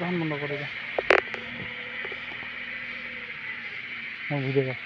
ধান বন্ধ করে দেয় বুঝে গেছে।